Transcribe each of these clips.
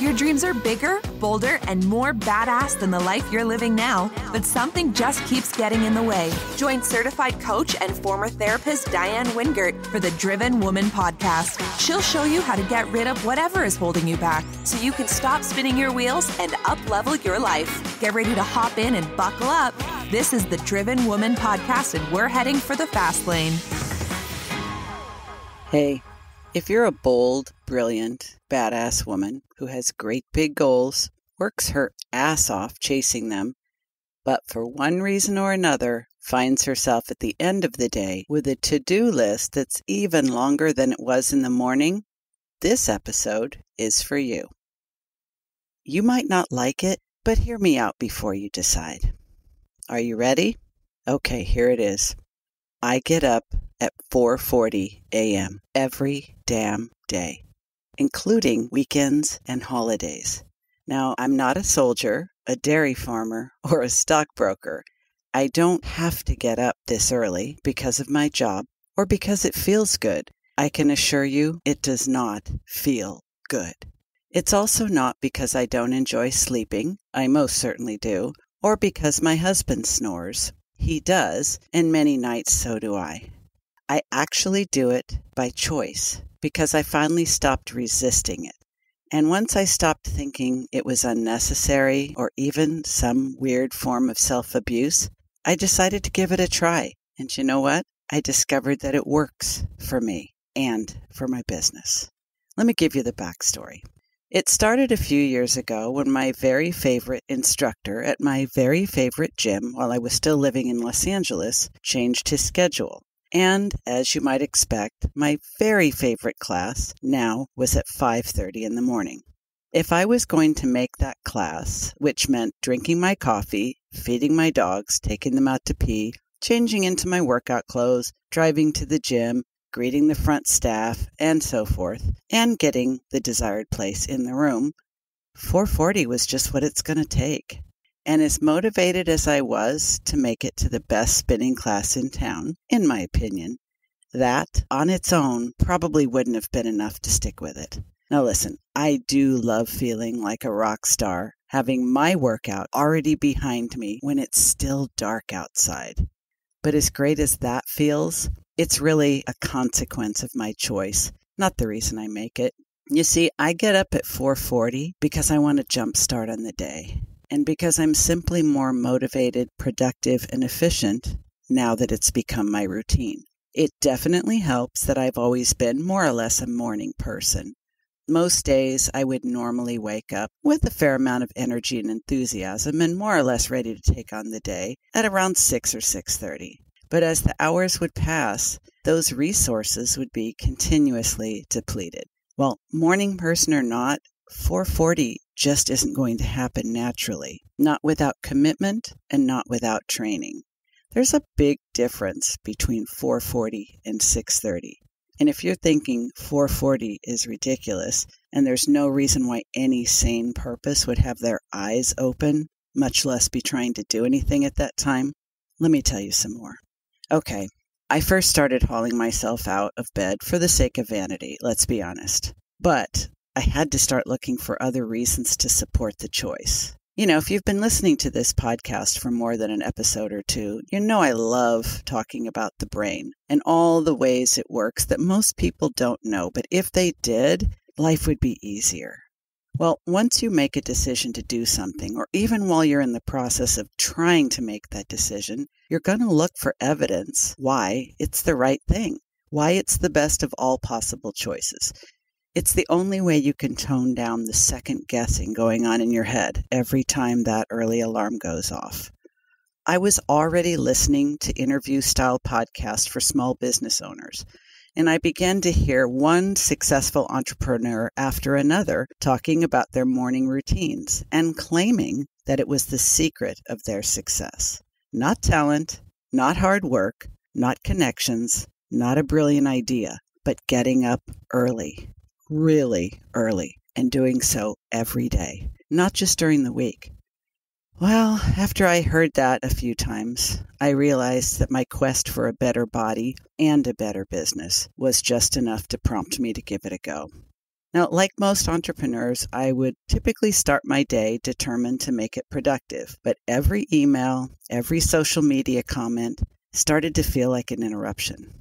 Your dreams are bigger, bolder, and more badass than the life you're living now, but something just keeps getting in the way. Join certified coach and former therapist Diann Wingert for the Driven Woman podcast. She'll show you how to get rid of whatever is holding you back so you can stop spinning your wheels and up level your life. Get ready to hop in and buckle up. This is the Driven Woman podcast, and we're heading for the fast lane. Hey, if you're a bold, brilliant, badass woman who has great big goals, works her ass off chasing them, but for one reason or another finds herself at the end of the day with a to do list that's even longer than it was in the morning, this episode is for you. You might not like it, but hear me out before you decide. Are you ready? Okay, here it is. I get up at 4:40 a.m. every damn day, including weekends and holidays. Now, I'm not a soldier, a dairy farmer, or a stockbroker. I don't have to get up this early because of my job or because it feels good. I can assure you it does not feel good. It's also not because I don't enjoy sleeping, I most certainly do, or because my husband snores. He does, and many nights so do I. I actually do it by choice because I finally stopped resisting it. And once I stopped thinking it was unnecessary or even some weird form of self abuse, I decided to give it a try. And you know what? I discovered that it works for me and for my business. Let me give you the backstory. It started a few years ago when my very favorite instructor at my very favorite gym while I was still living in Los Angeles changed his schedule. And as you might expect, my very favorite class now was at 5:30 in the morning. If I was going to make that class, which meant drinking my coffee, feeding my dogs, taking them out to pee, changing into my workout clothes, driving to the gym, greeting the front staff, and so forth, and getting the desired place in the room, 440 was just what it's going to take. And as motivated as I was to make it to the best spinning class in town, in my opinion, that on its own probably wouldn't have been enough to stick with it. Now, listen, I do love feeling like a rock star, having my workout already behind me when it's still dark outside. But as great as that feels, it's really a consequence of my choice, not the reason I make it. You see, I get up at 4:40 because I want a jump start on the day, and because I'm simply more motivated, productive, and efficient now that it's become my routine. It definitely helps that I've always been more or less a morning person. Most days I would normally wake up with a fair amount of energy and enthusiasm and more or less ready to take on the day at around 6 or 6:30. But as the hours would pass, those resources would be continuously depleted. Well, morning person or not, 440 just isn't going to happen naturally, not without commitment and not without training. There's a big difference between 440 and 630. And if you're thinking 440 is ridiculous and there's no reason why any sane purpose would have their eyes open, much less be trying to do anything at that time, let me tell you some more. Okay, I first started hauling myself out of bed for the sake of vanity, let's be honest. But I had to start looking for other reasons to support the choice. You know, if you've been listening to this podcast for more than an episode or two, you know I love talking about the brain and all the ways it works that most people don't know. But if they did, life would be easier. Well, once you make a decision to do something, or even while you're in the process of trying to make that decision, you're going to look for evidence why it's the right thing, why it's the best of all possible choices. It's the only way you can tone down the second guessing going on in your head every time that early alarm goes off. I was already listening to interview style podcasts for small business owners and I began to hear one successful entrepreneur after another talking about their morning routines and claiming that it was the secret of their success. Not talent, not hard work, not connections, not a brilliant idea, but getting up early, really early, and doing so every day, not just during the week. Well, after I heard that a few times, I realized that my quest for a better body and a better business was just enough to prompt me to give it a go. Now, like most entrepreneurs, I would typically start my day determined to make it productive, but every email, every social media comment started to feel like an interruption.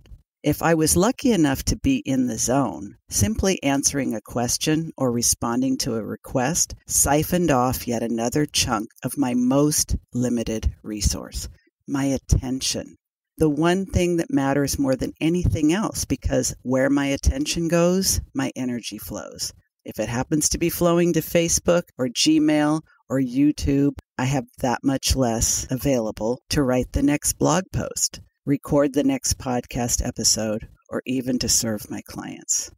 If I was lucky enough to be in the zone, simply answering a question or responding to a request siphoned off yet another chunk of my most limited resource my attention. The one thing that matters more than anything else, because where my attention goes, my energy flows. If it happens to be flowing to Facebook or Gmail or YouTube, I have that much less available to write the next blog post record the next podcast episode, or even to serve my clients.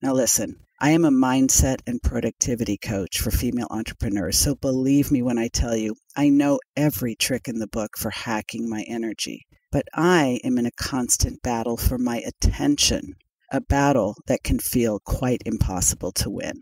Now, listen, I am a mindset and productivity coach for female entrepreneurs, so believe me when I tell you, I know every trick in the book for hacking my energy. But I am in a constant battle for my attention, a battle that can feel quite impossible to win.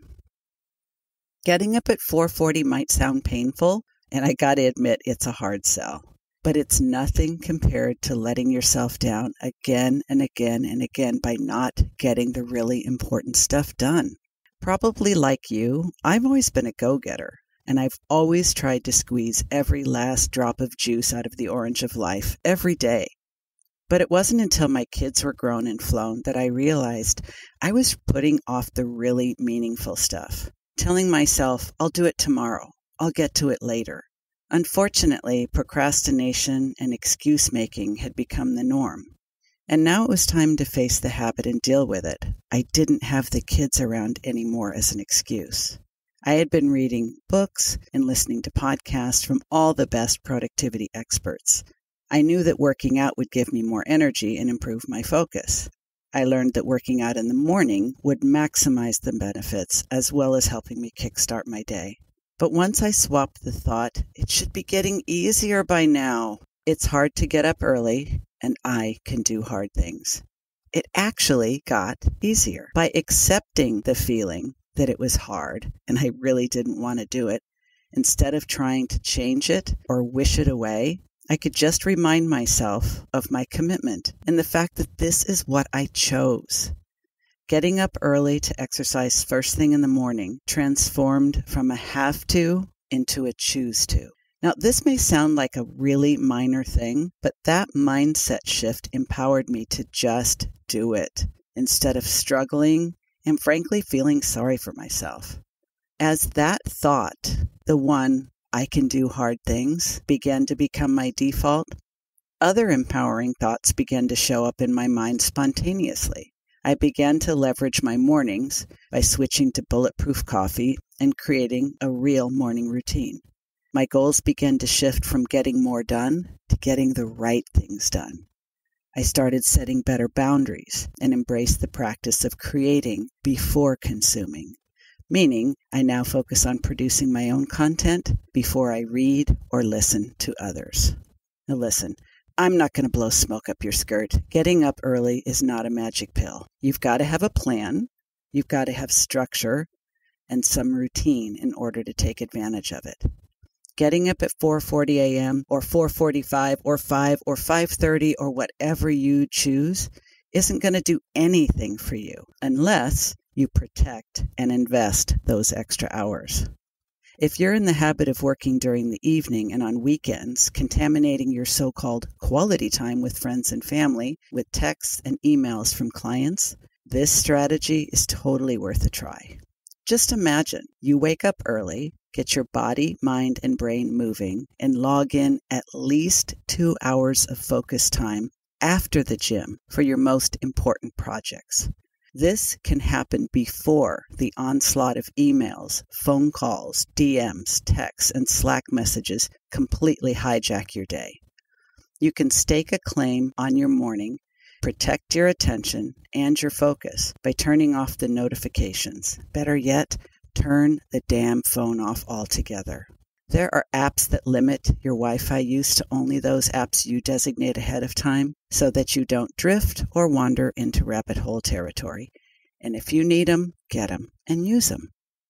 Getting up at 4:40 might sound painful, and I got to admit it's a hard sell but it's nothing compared to letting yourself down again and again and again by not getting the really important stuff done. Probably like you, I've always been a go getter, and I've always tried to squeeze every last drop of juice out of the orange of life every day. But it wasn't until my kids were grown and flown that I realized I was putting off the really meaningful stuff, telling myself, I'll do it tomorrow, I'll get to it later. Unfortunately, procrastination and excuse making had become the norm. And now it was time to face the habit and deal with it. I didn't have the kids around anymore as an excuse. I had been reading books and listening to podcasts from all the best productivity experts. I knew that working out would give me more energy and improve my focus. I learned that working out in the morning would maximize the benefits as well as helping me kickstart my day. But once I swapped the thought, it should be getting easier by now. It's hard to get up early, and I can do hard things. It actually got easier by accepting the feeling that it was hard and I really didn't want to do it. Instead of trying to change it or wish it away, I could just remind myself of my commitment and the fact that this is what I chose. Getting up early to exercise first thing in the morning transformed from a have to into a choose to. Now, this may sound like a really minor thing, but that mindset shift empowered me to just do it instead of struggling and frankly feeling sorry for myself. As that thought, the one, I can do hard things, began to become my default, other empowering thoughts began to show up in my mind spontaneously. I began to leverage my mornings by switching to bulletproof coffee and creating a real morning routine. My goals began to shift from getting more done to getting the right things done. I started setting better boundaries and embraced the practice of creating before consuming, meaning I now focus on producing my own content before I read or listen to others. Now, listen, I'm not going to blow smoke up your skirt. Getting up early is not a magic pill. You've got to have a plan, you've got to have structure and some routine in order to take advantage of it. Getting up at 4:40 a.m. or 4:45 or 5 or 5:30 or whatever you choose isn't going to do anything for you unless you protect and invest those extra hours. If you're in the habit of working during the evening and on weekends, contaminating your so called quality time with friends and family with texts and emails from clients, this strategy is totally worth a try. Just imagine you wake up early, get your body, mind, and brain moving, and log in at least two hours of focus time after the gym for your most important projects. This can happen before the onslaught of emails, phone calls, DMs, texts, and Slack messages completely hijack your day. You can stake a claim on your morning, protect your attention and your focus by turning off the notifications. Better yet, turn the damn phone off altogether. There are apps that limit your Wi Fi use to only those apps you designate ahead of time so that you don't drift or wander into rabbit hole territory. And if you need them, get them and use them.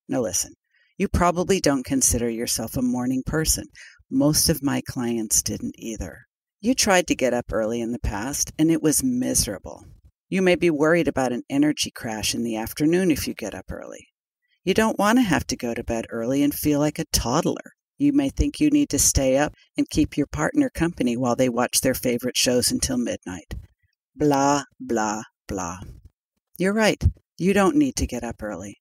Now, listen, you probably don't consider yourself a morning person. Most of my clients didn't either. You tried to get up early in the past and it was miserable. You may be worried about an energy crash in the afternoon if you get up early. You don't want to have to go to bed early and feel like a toddler. You may think you need to stay up and keep your partner company while they watch their favorite shows until midnight. Blah, blah, blah. You're right. You don't need to get up early.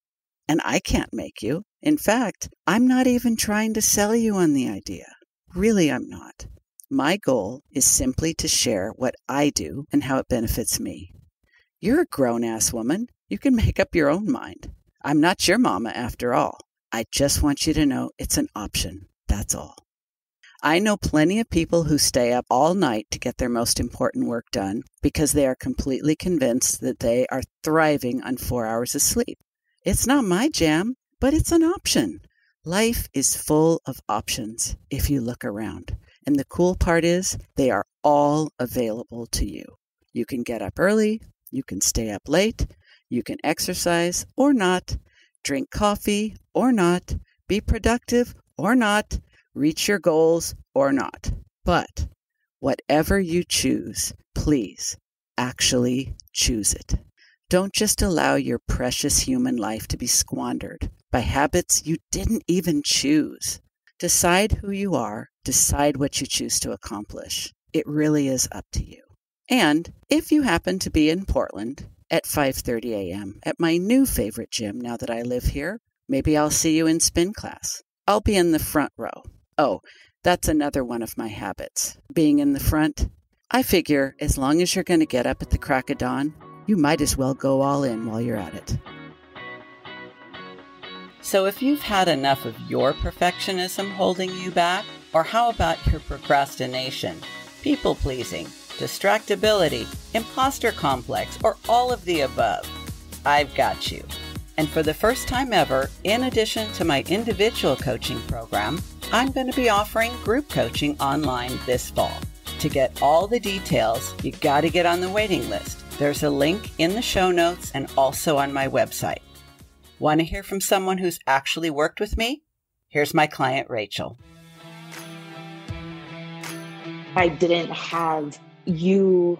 And I can't make you. In fact, I'm not even trying to sell you on the idea. Really, I'm not. My goal is simply to share what I do and how it benefits me. You're a grown ass woman. You can make up your own mind. I'm not your mama after all. I just want you to know it's an option. That's all. I know plenty of people who stay up all night to get their most important work done because they are completely convinced that they are thriving on four hours of sleep. It's not my jam, but it's an option. Life is full of options if you look around. And the cool part is they are all available to you. You can get up early, you can stay up late, you can exercise or not, drink coffee or not, be productive or not, reach your goals or not. But whatever you choose, please actually choose it. Don't just allow your precious human life to be squandered by habits you didn't even choose. Decide who you are, decide what you choose to accomplish. It really is up to you. And if you happen to be in Portland at 5:30 a.m. at my new favorite gym now that I live here, maybe I'll see you in spin class. I'll be in the front row. Oh, that's another one of my habits. Being in the front. I figure as long as you're going to get up at the crack of dawn, you might as well go all in while you're at it. So, if you've had enough of your perfectionism holding you back, or how about your procrastination, people pleasing, distractibility, imposter complex, or all of the above, I've got you. And for the first time ever, in addition to my individual coaching program, I'm going to be offering group coaching online this fall. To get all the details, you got to get on the waiting list. There's a link in the show notes and also on my website. Want to hear from someone who's actually worked with me? Here's my client, Rachel. I didn't have you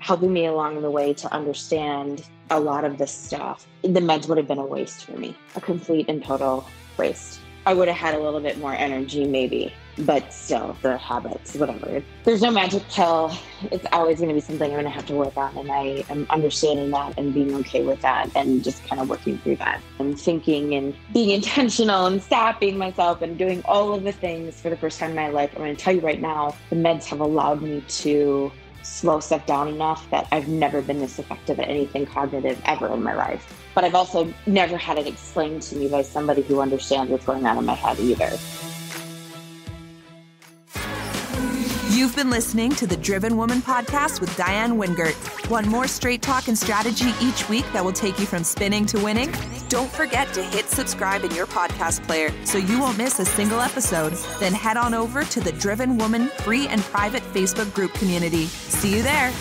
helping me along the way to understand a lot of this stuff, the meds would have been a waste for me, a complete and total waste. I would have had a little bit more energy, maybe, but still, the habits, whatever. There's no magic pill. It's always going to be something I'm going to have to work on. And I am understanding that and being okay with that and just kind of working through that and thinking and being intentional and stopping myself and doing all of the things for the first time in my life. I'm going to tell you right now, the meds have allowed me to slow stuff down enough that I've never been this effective at anything cognitive ever in my life. But I've also never had it explained to me by somebody who understands what's going on in my head either. You've been listening to the Driven Woman podcast with Diann Wingert. Want more straight talk and strategy each week that will take you from spinning to winning? Don't forget to hit subscribe in your podcast player so you won't miss a single episode. Then head on over to the Driven Woman free and private Facebook group community. See you there.